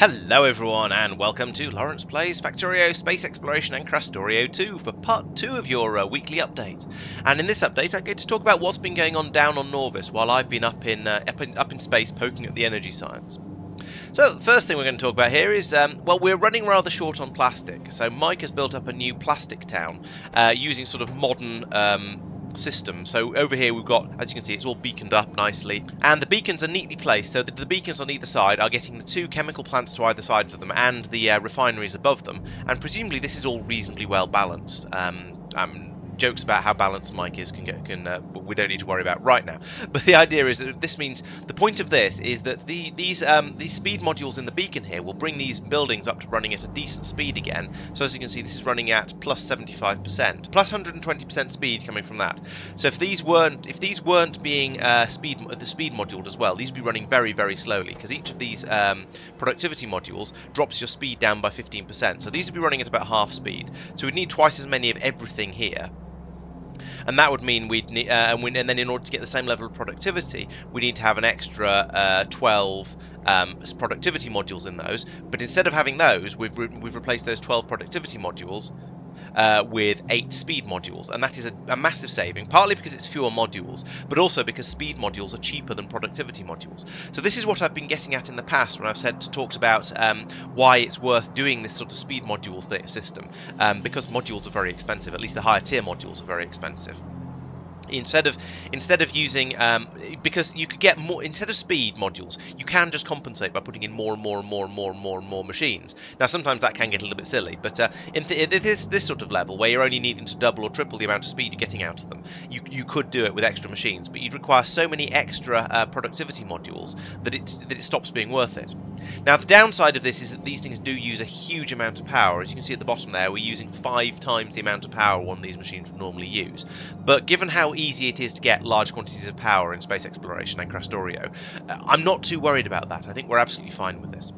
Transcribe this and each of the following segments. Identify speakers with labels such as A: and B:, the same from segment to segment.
A: Hello everyone and welcome to Laurence Plays Factorio Space Exploration and Krastorio 2 for part 2 of your uh, weekly update. And in this update I'm going to talk about what's been going on down on Nauvis while I've been up in, uh, up in, up in space poking at the energy science. So first thing we're going to talk about here is, um, well, we're running rather short on plastic. So Mike has built up a new plastic town uh, using sort of modern um, system. So over here we've got, as you can see, it's all beaconed up nicely. And the beacons are neatly placed so the beacons on either side are getting the two chemical plants to either side of them and the uh, refineries above them. And presumably this is all reasonably well balanced. Um, um, jokes about how balanced Mike is can get can uh, we don't need to worry about right now. But the idea is that this means the point of this is that the these um, these speed modules in the beacon here will bring these buildings up to running at a decent speed again. So as you can see, this is running at plus 75%, plus 120% speed coming from that. So if these weren't if these weren't being uh, speed the speed moduled as well, these would be running very very slowly because each of these um, productivity modules drops your speed down by 15%. So these would be running at about half speed. So we'd need twice as many of everything here and that would mean we'd need, uh, and, we, and, then in order to get the same level of productivity, we need to have an extra uh, 12 um, productivity modules in those. But instead of having those, we've re we've replaced those 12 productivity modules uh, with eight speed modules, and that is a, a, massive saving, partly because it's fewer modules, but also because speed modules are cheaper than productivity modules. So this is what I've been getting at in the past when I've said talked about um, why it's worth doing this sort of speed module system, um, because modules are very expensive, at least the higher tier modules are very expensive instead of instead of using um, because you could get more instead of speed modules you can just compensate by putting in more and more and more and more and more and more machines. Now sometimes that can get a little bit silly but uh, in this this sort of level where you're only needing to double or triple the amount of speed you're getting out of them you, you could do it with extra machines but you'd require so many extra uh, productivity modules that it that it stops being worth it. Now the downside of this is that these things do use a huge amount of power. As you can see at the bottom there we're using five times the amount of power one of these machines would normally use. But given how easy it is to get large quantities of power in space exploration and Krastorio. Uh, I'm not too worried about that. I think we're absolutely fine with this.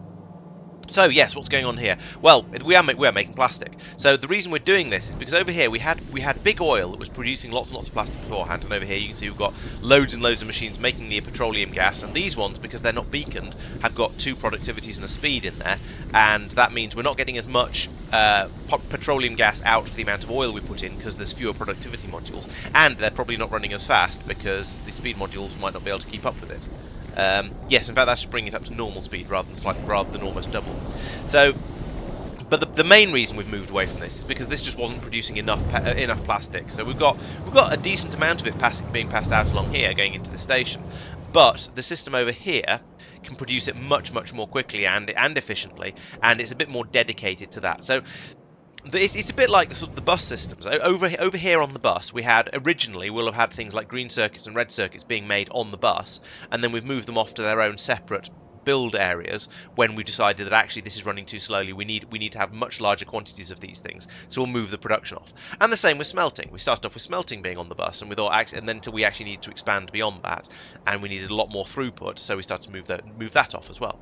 A: So yes, what's going on here? Well, we are we are making plastic. So the reason we're doing this is because over here we had we had big oil that was producing lots and lots of plastic beforehand, and over here you can see we've got loads and loads of machines making the petroleum gas, and these ones because they're not beaconed have got two productivities and a speed in there, and that means we're not getting as much uh, petroleum gas out for the amount of oil we put in because there's fewer productivity modules, and they're probably not running as fast because the speed modules might not be able to keep up with it. Um, yes, in fact, that's bringing it up to normal speed rather than slightly, rather than almost double. So, but the, the, main reason we've moved away from this is because this just wasn't producing enough uh, enough plastic. So we've got we've got a decent amount of it passing, being passed out along here, going into the station. But the system over here can produce it much much more quickly and and efficiently, and it's a bit more dedicated to that. So it's, it's a bit like the, sort of the bus systems. Over over here on the bus, we had originally we'll have had things like green circuits and red circuits being made on the bus, and then we've moved them off to their own separate build areas when we decided that actually this is running too slowly we need we need to have much larger quantities of these things. So we'll move the production off. And the same with smelting. We started off with smelting being on the bus and we thought and then until we actually needed to expand beyond that and we needed a lot more throughput so we started to move that move that off as well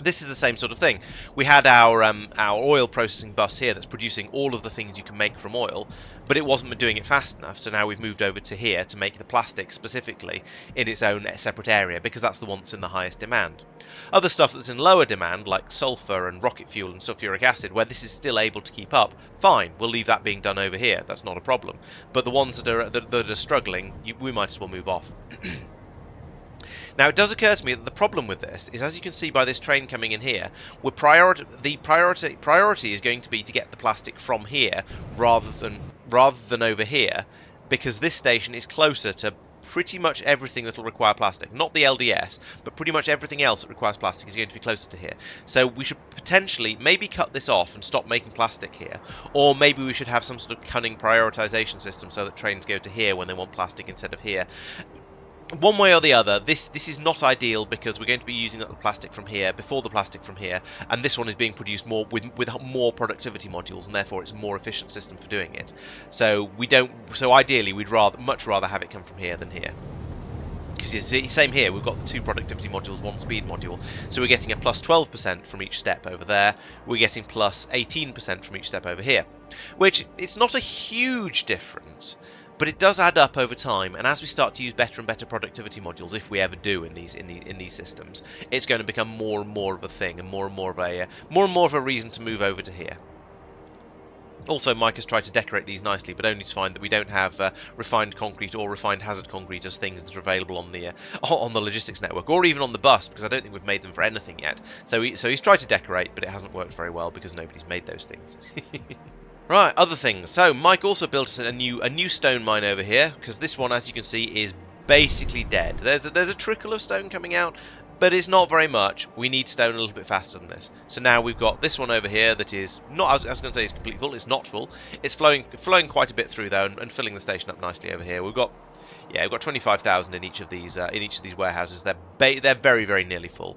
A: this is the same sort of thing. We had our um, our oil processing bus here that's producing all of the things you can make from oil, but it wasn't doing it fast enough. So now we've moved over to here to make the plastic specifically in its own separate area because that's the one that's in the highest demand. Other stuff that's in lower demand, like sulfur and rocket fuel and sulfuric acid, where this is still able to keep up, fine, we'll leave that being done over here. That's not a problem. But the ones that are that, that are struggling, you, we might as well move off. Now, it does occur to me that the problem with this is, as you can see by this train coming in here, we're priority, the priority priority is going to be to get the plastic from here rather than rather than over here, because this station is closer to pretty much everything that will require plastic. Not the LDS, but pretty much everything else that requires plastic is going to be closer to here. So we should potentially maybe cut this off and stop making plastic here. Or maybe we should have some sort of cunning prioritization system so that trains go to here when they want plastic instead of here one way or the other, this this is not ideal because we're going to be using the plastic from here before the plastic from here, and this one is being produced more with with more productivity modules, and therefore it's a more efficient system for doing it. So we don't. So ideally, we'd rather much rather have it come from here than here. Because it's the same here, we've got the two productivity modules, one speed module, so we're getting a plus 12% from each step over there. We're getting plus 18% from each step over here, which it's not a huge difference but it does add up over time. And as we start to use better and better productivity modules, if we ever do in these in the in these systems, it's going to become more and more of a thing, and more and more of a uh, more and more of a reason to move over to here. Also, Mike has tried to decorate these nicely, but only to find that we don't have uh, refined concrete or refined hazard concrete as things that are available on the uh, on the logistics network, or even on the bus, because I don't think we've made them for anything yet. So, he, so he's tried to decorate, but it hasn't worked very well because nobody's made those things. right, other things. So, Mike also built a new a new stone mine over here, because this one, as you can see, is basically dead. There's a, there's a trickle of stone coming out, but it's not very much. We need stone a little bit faster than this. So now we've got this one over here that is not, I was, was going to say it's completely full, it's not full. It's flowing flowing quite a bit through though and, and filling the station up nicely over here. We've got yeah, we've got 25,000 in each of these uh, in each of these warehouses. They're they're very very nearly full.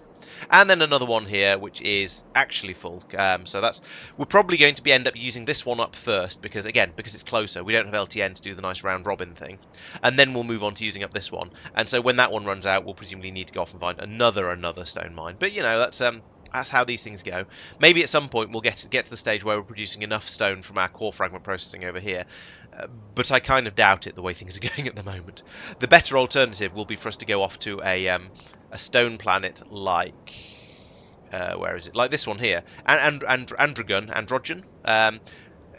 A: And then another one here, which is actually full. Um, so that's we're probably going to be end up using this one up first because again, because it's closer, we don't have LTN to do the nice round robin thing. And then we'll move on to using up this one. And so when that one runs out, we'll presumably need to go off and find another another stone mine. But you know, that's um that's how these things go. Maybe at some point we'll get to, get to the stage where we're producing enough stone from our core fragment processing over here, uh, but I kind of doubt it the way things are going at the moment. The better alternative will be for us to go off to a um, a stone planet like uh, where is it? Like this one here, and and, and Androgen, Androgen. Um,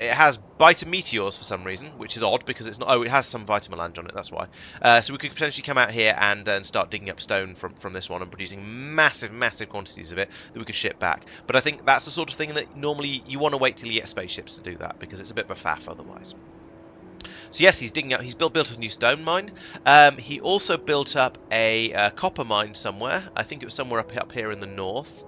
A: it has Biter Meteors for some reason, which is odd because it's not. Oh, it has some Vitamelange on it. That's why. Uh, so we could potentially come out here and, uh, and start digging up stone from from this one and producing massive, massive quantities of it that we could ship back. But I think that's the sort of thing that normally you want to wait till you get spaceships to do that because it's a bit of a faff otherwise. So yes, he's digging up. He's built built a new stone mine. Um, he also built up a uh, copper mine somewhere. I think it was somewhere up up here in the north.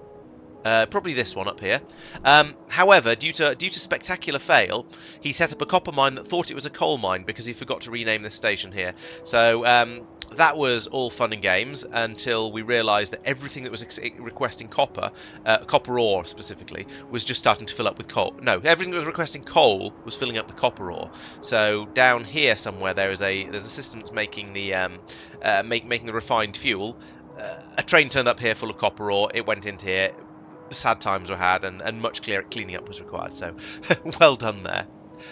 A: Uh, probably this one up here. Um, however, due to due to spectacular fail, he set up a copper mine that thought it was a coal mine because he forgot to rename this station here. So um, that was all fun and games until we realised that everything that was requesting copper, uh, copper ore specifically, was just starting to fill up with coal. No, everything that was requesting coal was filling up with copper ore. So down here somewhere there is a there's a system that's making the um, uh, make, making the refined fuel. Uh, a train turned up here full of copper ore. It went into here sad times were had and, and much clear, cleaning up was required. So well done there.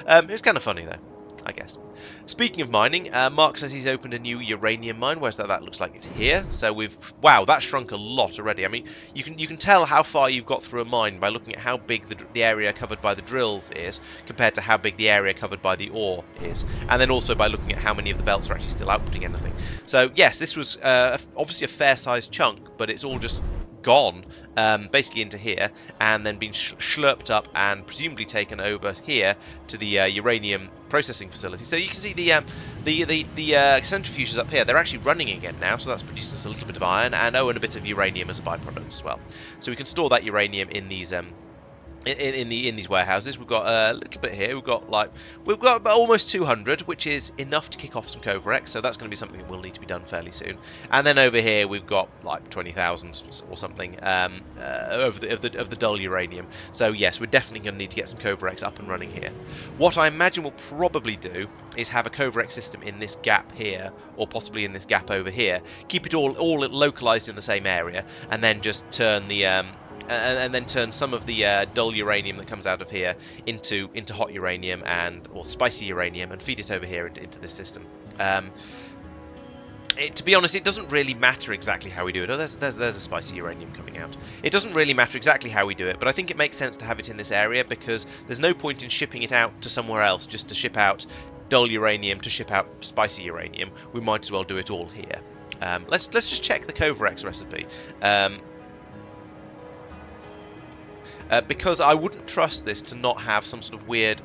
A: Um, it was kind of funny though. I guess. Speaking of mining, uh, Mark says he's opened a new uranium mine. Where's that? That looks like it's here. So we've wow, that shrunk a lot already. I mean, you can you can tell how far you've got through a mine by looking at how big the, the area covered by the drills is compared to how big the area covered by the ore is, and then also by looking at how many of the belts are actually still outputting anything. So yes, this was uh, obviously a fair-sized chunk, but it's all just gone um, basically into here and then been sh slurped up and presumably taken over here to the uh, uranium processing facility. So you can see the um, the the, the uh, centrifuges up here. They're actually running again now, so that's producing us a little bit of iron and oh, and a bit of uranium as a byproduct as well. So we can store that uranium in these um, in, in, the in these warehouses. We've got a little bit here. We've got like we've got almost 200, which is enough to kick off some Kovarex. So that's going to be something that will need to be done fairly soon. And then over here we've got like 20,000 or something um, uh, of, the, of the of the dull uranium. So yes, we're definitely going to need to get some Kovarex up and running here. What I imagine we'll probably do is have a Kovarex system in this gap here, or possibly in this gap over here. Keep it all all localized in the same area, and then just turn the um, and, and, then turn some of the uh, dull uranium that comes out of here into into hot uranium and or spicy uranium and feed it over here into, into this system. Um, it, to be honest, it doesn't really matter exactly how we do it. Oh, there's, there's, there's a spicy uranium coming out. It doesn't really matter exactly how we do it, but I think it makes sense to have it in this area because there's no point in shipping it out to somewhere else just to ship out dull uranium to ship out spicy uranium. We might as well do it all here. Um, let's let's just check the Kovarex recipe. Um, uh, because I wouldn't trust this to not have some sort of weird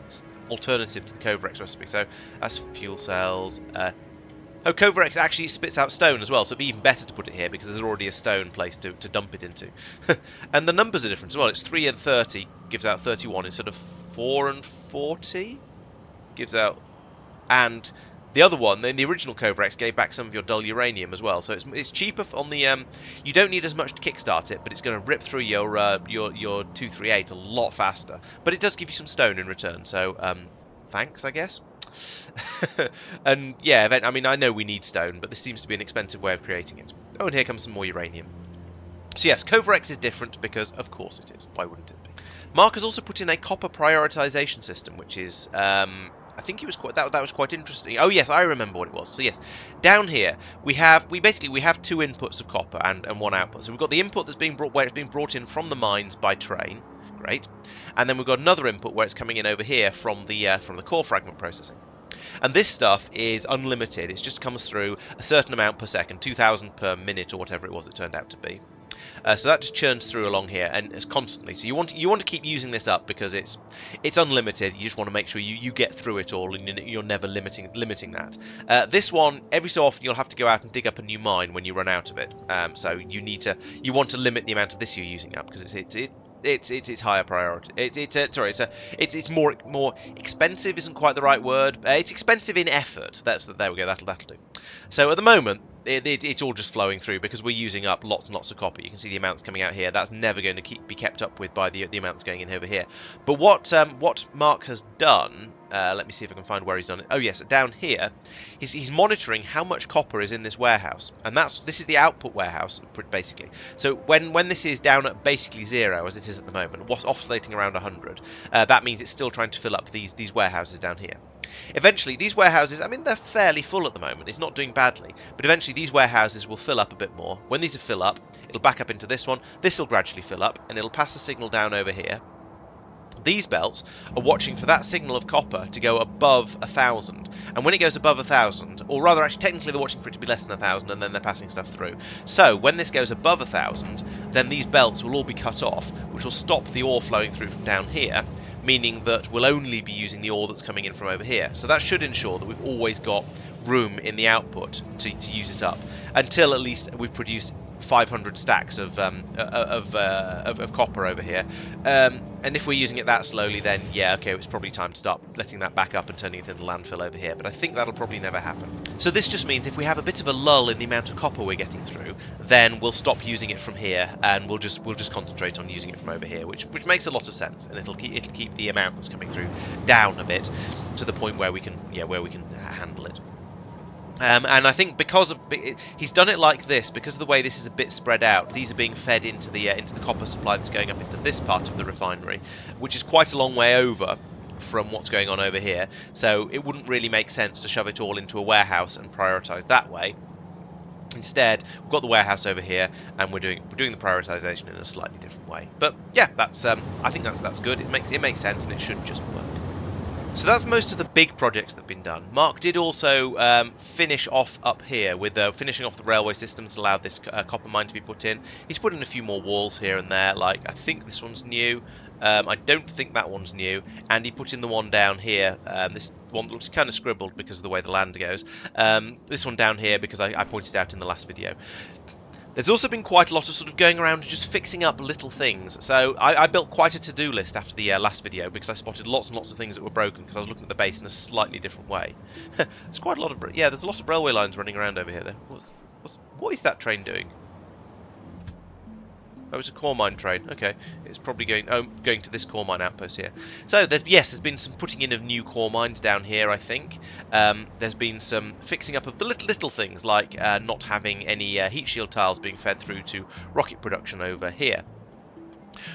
A: alternative to the Kovarex recipe. So that's fuel cells. Uh, oh, Kovarex actually spits out stone as well, so it'd be even better to put it here because there's already a stone place to, to dump it into. and the numbers are different as well. It's 3 and 30 gives out 31 instead of 4 and 40 gives out... And the other one, in the original Kovarex, gave back some of your dull uranium as well, so it's, it's cheaper on the. Um, you don't need as much to kickstart it, but it's going to rip through your uh, your your 238 a lot faster. But it does give you some stone in return, so um, thanks, I guess. and yeah, I mean, I know we need stone, but this seems to be an expensive way of creating it. Oh, and here comes some more uranium. So yes, Kovarex is different because, of course, it is. Why wouldn't it be? Mark has also put in a copper prioritization system, which is um, I think it was quite that that was quite interesting. Oh yes, I remember what it was. So yes, down here we have we basically we have two inputs of copper and, and one output. So we've got the input that's being brought where it's being brought in from the mines by train, great, and then we've got another input where it's coming in over here from the uh, from the core fragment processing. And this stuff is unlimited. It just comes through a certain amount per second, 2,000 per minute or whatever it was it turned out to be. Uh, so that just churns through along here and it's constantly. So you want to, you want to keep using this up because it's it's unlimited. You just want to make sure you, you get through it all and you're never limiting limiting that. Uh, this one, every so often you'll have to go out and dig up a new mine when you run out of it. Um, so you need to you want to limit the amount of this you're using up because it's it's it, it's it's it's higher priority. It's it's a, sorry, it's a it's it's more more expensive isn't quite the right word. Uh, it's expensive in effort. That's there we go. That'll that'll do. So at the moment, it, it, it's all just flowing through because we're using up lots and lots of copper. You can see the amounts coming out here. That's never going to keep, be kept up with by the, the amounts going in over here. But what um, what Mark has done, uh, let me see if I can find where he's done it. Oh yes, down here, he's, he's monitoring how much copper is in this warehouse, and that's this is the output warehouse basically. So when when this is down at basically zero as it is at the moment, oscillating around 100, uh, that means it's still trying to fill up these these warehouses down here. Eventually, these warehouses, I mean, they're fairly full at the moment. It's not doing badly. But eventually, these warehouses will fill up a bit more. When these are fill up, it'll back up into this one. This will gradually fill up, and it'll pass the signal down over here. These belts are watching for that signal of copper to go above a thousand, and when it goes above a thousand, or rather, actually, technically they're watching for it to be less than a thousand, and then they're passing stuff through. So when this goes above a thousand, then these belts will all be cut off, which will stop the ore flowing through from down here, meaning that we'll only be using the ore that's coming in from over here. So that should ensure that we've always got room in the output to, to use it up until at least we've produced 500 stacks of um, uh, of, uh, of, of copper over here. Um, and if we're using it that slowly, then yeah, okay, it's probably time to start letting that back up and turning it into landfill over here. But I think that'll probably never happen. So this just means if we have a bit of a lull in the amount of copper we're getting through, then we'll stop using it from here and we'll just we'll just concentrate on using it from over here, which which makes a lot of sense, and it'll keep it'll keep the amount that's coming through down a bit to the point where we can yeah where we can handle it. Um, and I think because of he's done it like this, because of the way this is a bit spread out, these are being fed into the uh, into the copper supply that's going up into this part of the refinery, which is quite a long way over from what's going on over here. So it wouldn't really make sense to shove it all into a warehouse and prioritise that way. Instead, we've got the warehouse over here, and we're doing we're doing the prioritization in a slightly different way. But yeah, that's um, I think that's that's good. It makes it makes sense, and it should just work. So that's most of the big projects that have been done. Mark did also um, finish off up here with uh, finishing off the railway systems allowed this uh, copper mine to be put in. He's put in a few more walls here and there, like I think this one's new. Um, I don't think that one's new. And he put in the one down here. Um, this one looks kind of scribbled because of the way the land goes. Um, this one down here because I, I pointed out in the last video. There's also been quite a lot of sort of going around just fixing up little things. So I, I built quite a to-do list after the uh, last video because I spotted lots and lots of things that were broken because I was looking at the base in a slightly different way. there's quite a lot of yeah, there's a lot of railway lines running around over here. What's, what's, what is that train doing? Oh, it's a core mine train. Okay, it's probably going oh, going to this core mine outpost here. So there's yes, there's been some putting in of new core mines down here. I think um, there's been some fixing up of the little little things like uh, not having any uh, heat shield tiles being fed through to rocket production over here.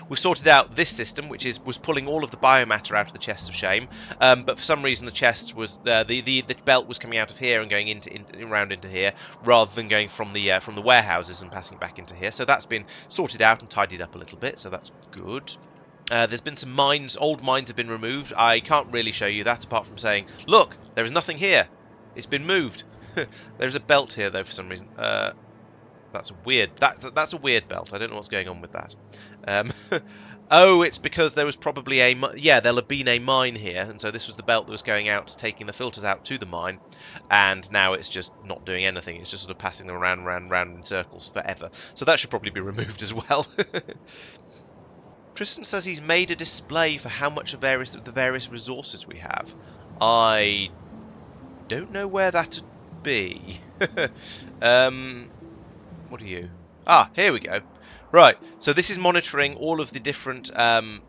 A: We've sorted out this system, which is was pulling all of the biomatter out of the chests of shame, um, but for some reason the chest was uh, the, the the belt was coming out of here and going into in, around into here, rather than going from the uh, from the warehouses and passing it back into here. So that's been sorted out and tidied up a little bit. So that's good. Uh, there's been some mines, old mines have been removed. I can't really show you that apart from saying, look, there is nothing here. It's been moved. There's a belt here though for some reason. Uh, that's weird. That's that's a weird belt. I don't know what's going on with that. Um, oh, it's because there was probably a yeah. There'll have been a mine here, and so this was the belt that was going out, taking the filters out to the mine, and now it's just not doing anything. It's just sort of passing them around, round, round in circles forever. So that should probably be removed as well. Tristan says he's made a display for how much of various the various resources we have. I don't know where that would be. um, what are you? Ah, here we go. Right, so this is monitoring all of the different. Um,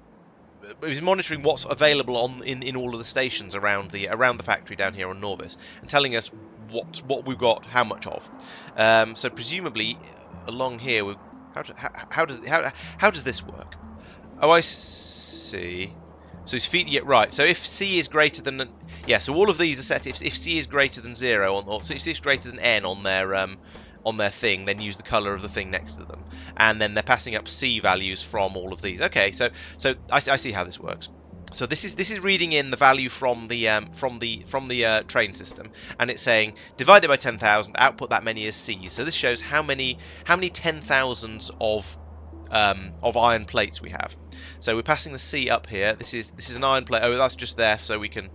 A: is monitoring what's available on in, in all of the stations around the around the factory down here on Nauvis and telling us what what we've got, how much of. Um, so presumably along here, we, how, how, does how, how does this work? Oh, I see. So it's feed, yeah, right. So if C is greater than, yeah, so all of these are set, if, if C is greater than zero, on, or if C is greater than N on their, um, on their thing, then use the color of the thing next to them. And then they're passing up C values from all of these. Okay, so, so I, I see how this works. So this is this is reading in the value from the um, from the from the uh, train system, and it's saying divided by 10,000, output that many as C's. So this shows how many how many 10,000s of um, of iron plates we have. So we're passing the C up here. This is this is an iron plate. Oh, that's just there so we can.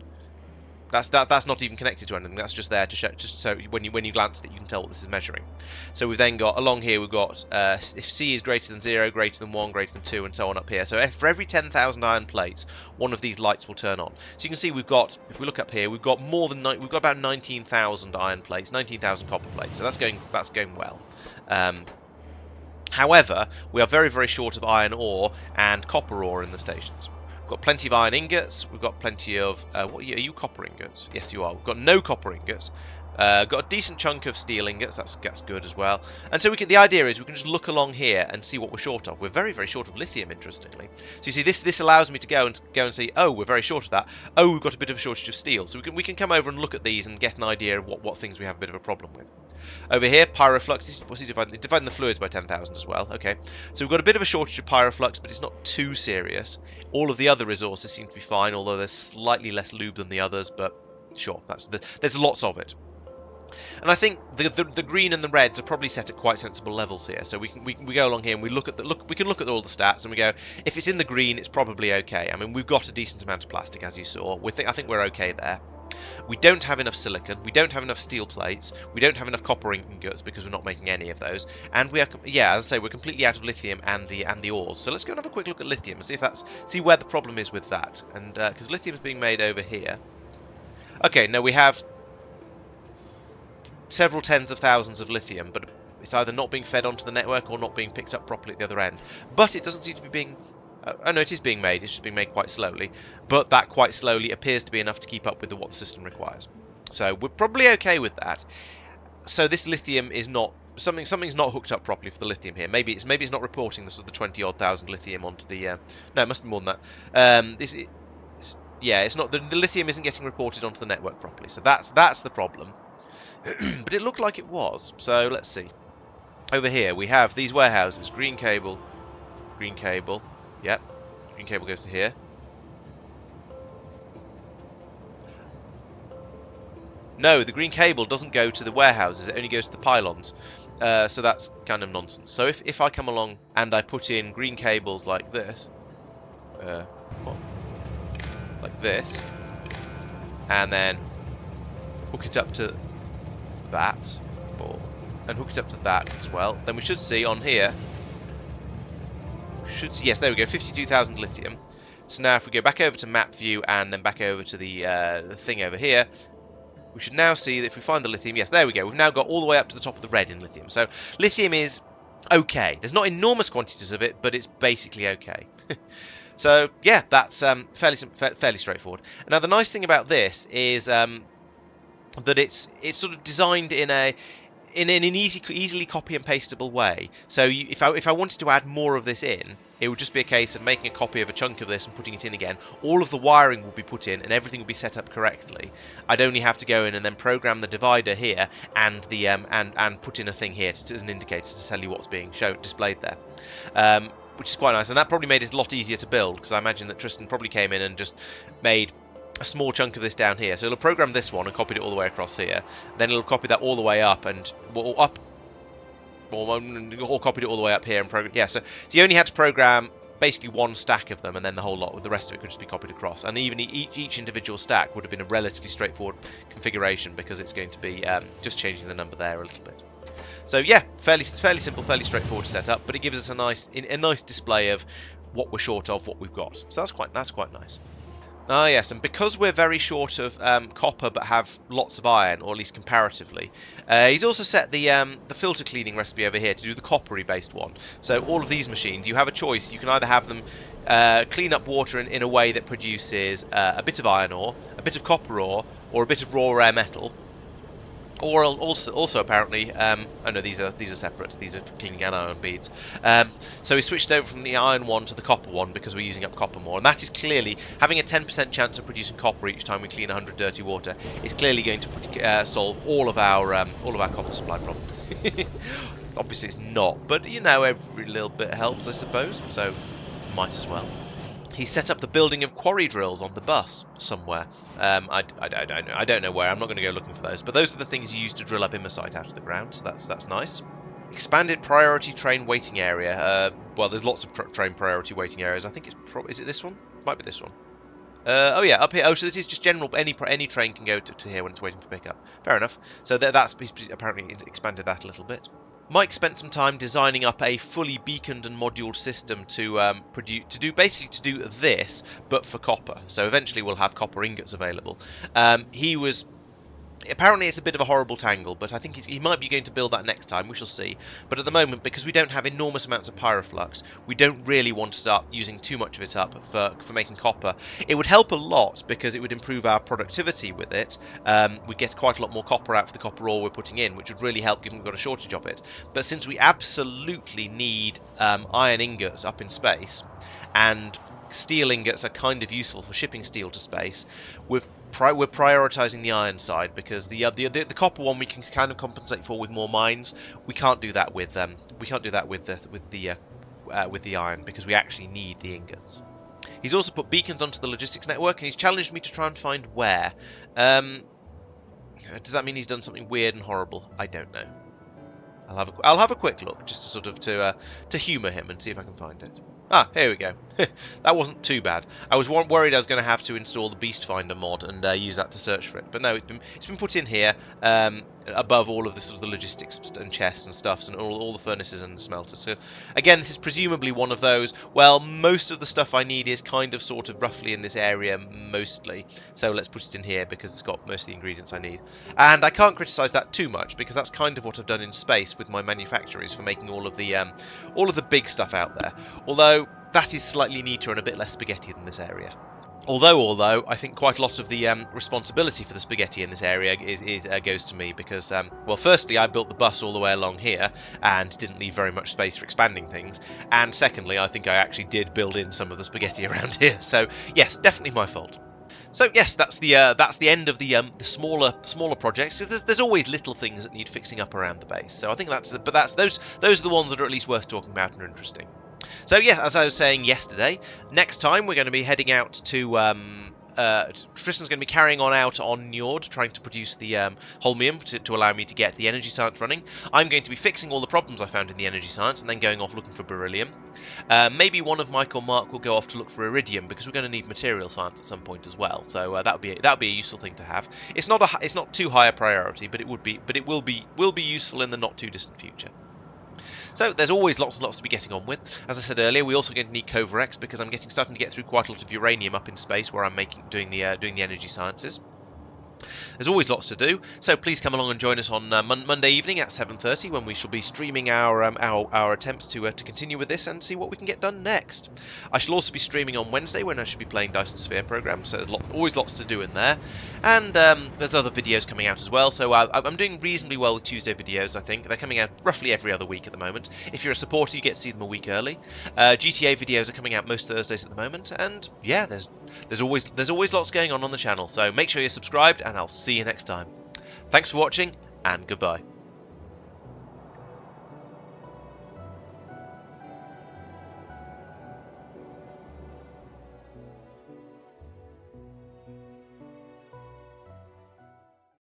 A: That's that. That's not even connected to anything. That's just there to show. Just so when you when you glance at it, you can tell what this is measuring. So we've then got along here. We've got uh, if C is greater than zero, greater than one, greater than two, and so on up here. So if, for every 10,000 iron plates, one of these lights will turn on. So you can see we've got. If we look up here, we've got more than we've got about 19,000 iron plates, 19,000 copper plates. So that's going that's going well. Um, However, we are very, very short of iron ore and copper ore in the stations. We've got plenty of iron ingots. We've got plenty of... Uh, what are you, are you copper ingots? Yes, you are. We've got no copper ingots. Uh, got a decent chunk of steel ingots, that's, that's good as well. And so we can, the idea is we can just look along here and see what we're short of. We're very, very short of lithium, interestingly. So you see, this this allows me to go and go and see, oh, we're very short of that. Oh, we've got a bit of a shortage of steel. So we can we can come over and look at these and get an idea of what, what things we have a bit of a problem with. Over here, pyroflux, what's he dividing? Dividing the fluids by 10,000 as well, okay. So we've got a bit of a shortage of pyroflux, but it's not too serious. All of the other resources seem to be fine, although there's slightly less lube than the others, but sure, that's the, there's lots of it. And I think the, the, the green and the reds are probably set at quite sensible levels here. So we can we, we go along here and we look at the look we can look at all the stats and we go if it's in the green it's probably okay. I mean we've got a decent amount of plastic as you saw. We think I think we're okay there. We don't have enough silicon, we don't have enough steel plates, we don't have enough copper ingots because we're not making any of those, and we are, yeah, as I say, we're completely out of lithium and the and the ores. So let's go and have a quick look at lithium and see if that's see where the problem is with that, and because uh, lithium is being made over here. Okay, now we have several tens of thousands of lithium, but it's either not being fed onto the network or not being picked up properly at the other end. But it doesn't seem to be being... Uh, oh no, it is being made, it's just being made quite slowly. But that quite slowly appears to be enough to keep up with the, what the system requires. So we're probably okay with that. So this lithium is not... Something something's not hooked up properly for the lithium here. Maybe it's maybe it's not reporting the sort of the twenty odd thousand lithium onto the. Uh, no, it must be more than that. Um, this, it's, yeah, it's not the, the lithium isn't getting reported onto the network properly. So that's that's the problem. but it looked like it was. So let's see. Over here we have these warehouses. Green cable, green cable. Yep, green cable goes to here. No, the green cable doesn't go to the warehouses. It only goes to the pylons. Uh, so that's kind of nonsense. So if, if I come along and I put in green cables like this, uh, like this, and then hook it up to that, or, and hook it up to that as well, then we should see on here, should see, yes, there we go, 52,000 lithium. So now if we go back over to map view and then back over to the, uh, the thing over here, we should now see that if we find the lithium, yes, there we go. We've now got all the way up to the top of the red in lithium. So lithium is okay. There's not enormous quantities of it, but it's basically okay. so yeah, that's um, fairly fairly straightforward. Now the nice thing about this is um, that it's it's sort of designed in a in, in an easy easily copy and pastable way. So you, if I if I wanted to add more of this in, it would just be a case of making a copy of a chunk of this and putting it in again. All of the wiring will be put in and everything will be set up correctly. I'd only have to go in and then program the divider here and the um, and and put in a thing here as an indicator to tell you what's being shown displayed there. Um, which is quite nice, and that probably made it a lot easier to build because I imagine that Tristan probably came in and just made a small chunk of this down here. So it'll program this one and copied it all the way across here. Then it'll copy that all the way up and well, up, or, or copied it all the way up here and program. Yeah, so, so you only had to program basically one stack of them and then the whole lot with the rest of it could just be copied across and even each, each individual stack would have been a relatively straightforward configuration because it's going to be um, just changing the number there a little bit so yeah fairly fairly simple fairly straightforward to set up but it gives us a nice a nice display of what we're short of what we've got so that's quite that's quite nice Ah yes, and because we're very short of um, copper but have lots of iron, or at least comparatively, uh, he's also set the um, the filter cleaning recipe over here to do the coppery based one. So all of these machines, you have a choice. You can either have them uh, clean up water in, in, a way that produces uh, a bit of iron ore, a bit of copper ore, or a bit of raw rare metal. Or also, also apparently, um, oh no, these are these are separate. These are cleaning anion beads. Um, so we switched over from the iron one to the copper one because we're using up copper more, and that is clearly having a 10% chance of producing copper each time we clean 100 dirty water is clearly going to uh, solve all of our um, all of our copper supply problems. Obviously, it's not, but you know, every little bit helps, I suppose. So, might as well. He set up the building of quarry drills on the bus somewhere. Um, I, I, I, don't know. I don't know where. I'm not going to go looking for those. But those are the things you use to drill up imersite out of the ground. So that's that's nice. Expanded priority train waiting area. Uh, well, there's lots of train priority waiting areas. I think it's probably is it this one? Might be this one. Uh, oh yeah, up here. Oh, so this is just general. Any any train can go to, to here when it's waiting for pickup. Fair enough. So that, that's apparently expanded that a little bit. Mike spent some time designing up a fully beaconed and moduled system to um, produce to do basically to do this, but for copper. So eventually we'll have copper ingots available. Um, he was apparently it's a bit of a horrible tangle, but I think he might be going to build that next time. We shall see. But at the moment, because we don't have enormous amounts of pyroflux, we don't really want to start using too much of it up for, for making copper. It would help a lot because it would improve our productivity with it. Um, we get quite a lot more copper out for the copper ore we're putting in, which would really help given we've got a shortage of it. But since we absolutely need um, iron ingots up in space, and steel ingots are kind of useful for shipping steel to space. We've pri we're prioritizing the iron side because the, uh, the, the the copper one we can kind of compensate for with more mines. We can't do that with um we can't do that with the with the uh, uh, with the iron because we actually need the ingots. He's also put beacons onto the logistics network and he's challenged me to try and find where. Um, does that mean he's done something weird and horrible? I don't know. I'll have a, I'll have a quick look just to sort of to uh, to humour him and see if I can find it. Ah, here we go. that wasn't too bad. I was worried I was going to have to install the Beast Finder mod and uh, use that to search for it. But no, it's been, it's been put in here um, above all of the, sort of the logistics and chests and stuffs and all, all the furnaces and the smelters. So again, this is presumably one of those. Well, most of the stuff I need is kind of sort of roughly in this area mostly. So let's put it in here because it's got most of the ingredients I need. And I can't criticise that too much because that's kind of what I've done in space with my manufactories for making all of the um, all of the big stuff out there. Although that is slightly neater and a bit less spaghetti than this area. Although, although I think quite a lot of the um, responsibility for the spaghetti in this area is, is uh, goes to me because, um, well, firstly, I built the bus all the way along here and didn't leave very much space for expanding things, and secondly, I think I actually did build in some of the spaghetti around here. So, yes, definitely my fault. So yes, that's the uh, that's the end of the um, the smaller smaller projects. There's there's always little things that need fixing up around the base. So I think that's but that's those those are the ones that are at least worth talking about and are interesting. So yeah, as I was saying yesterday, next time we're going to be heading out to. Um, uh, Tristan's going to be carrying on out on Njord, trying to produce the um, holmium to, to, allow me to get the energy science running. I'm going to be fixing all the problems I found in the energy science and then going off looking for beryllium. Uh, maybe one of Mike or Mark will go off to look for iridium because we're going to need material science at some point as well. So uh, that would be that would be a useful thing to have. It's not a it's not too high a priority, but it would be but it will be will be useful in the not too distant future. So there's always lots and lots to be getting on with. As I said earlier, we also going to need Kovarex because I'm getting starting to get through quite a lot of uranium up in space where I'm making doing the uh, doing the energy sciences. There's always lots to do, so please come along and join us on uh, Mon Monday evening at 7:30 when we shall be streaming our um, our, our attempts to uh, to continue with this and see what we can get done next. I shall also be streaming on Wednesday when I should be playing Dyson Sphere program, so there's always lots to do in there. And um, there's other videos coming out as well, so uh, I'm doing reasonably well with Tuesday videos. I think they're coming out roughly every other week at the moment. If you're a supporter, you get to see them a week early. Uh, GTA videos are coming out most Thursdays at the moment, and yeah, there's there's always there's always lots going on on the channel. So make sure you're subscribed, and I'll see you next time. Thanks for watching, and goodbye.